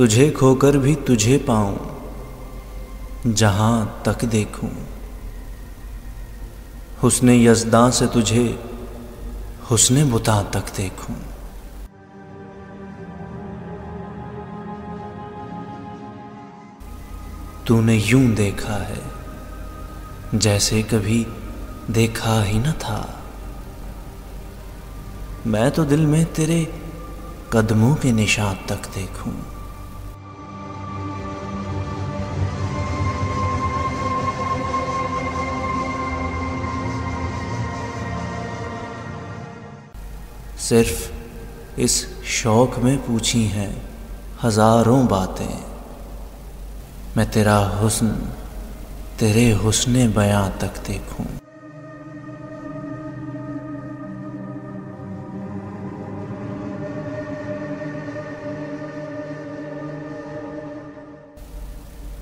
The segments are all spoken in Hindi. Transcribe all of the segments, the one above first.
तुझे खोकर भी तुझे पाऊँ, जहाँ तक देखूँ। हुस्न यजदा से तुझे, हुस्न बुता तक देखूँ। तूने यूँ देखा है, जैसे कभी देखा ही न था। मैं तो दिल में तेरे कदमों के निशान तक देखूँ। सिर्फ़ इस शौक में पूछी हैं हज़ारों बातें। मैं तेरा हुस्न, तेरे हुस्न बयां तक देखूँ।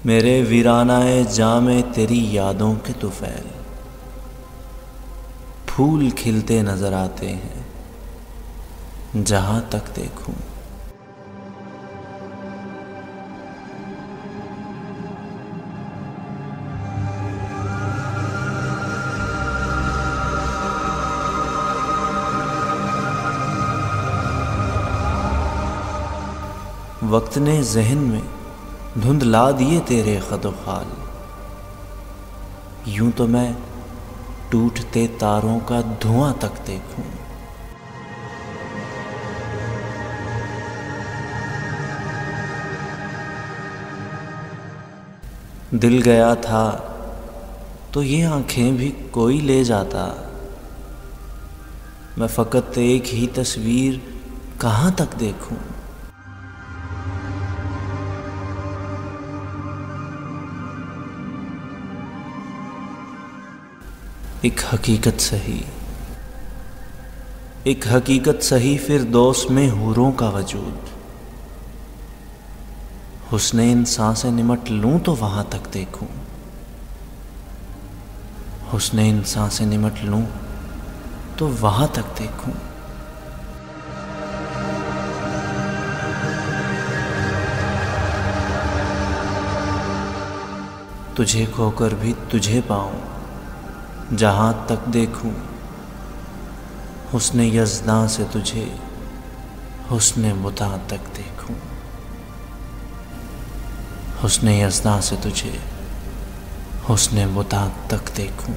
मेरे वीरानाए जामे तेरी यादों के तुफैल फूल खिलते नज़र आते हैं। जहाँ तक देखूँ। वक्त ने जहन में धुंधला दिए तेरे खदखाल। यूँ तो मैं टूटते तारों का धुआँ तक देखूँ। दिल गया था तो ये आँखें भी कोई ले जाता। मैं फ़कत एक ही तस्वीर कहाँ तक देखूँ? एक हकीकत सही। एक हकीकत सही फिर दोस्त में हूरों का वजूद। हुस्न इंसान से निमट लूँ तो वहाँ तक देखूँ। हुस्न इंसान से निमट लूँ तो वहाँ तक देखूँ। तुझे खोकर भी तुझे पाऊँ, जहाँ तक देखूँ। हुस्न यजदा से तुझे, हुस्न मुता तक देखूँ। हुस्न यजदा से तुझे हुस्न मुता तक देखूँ।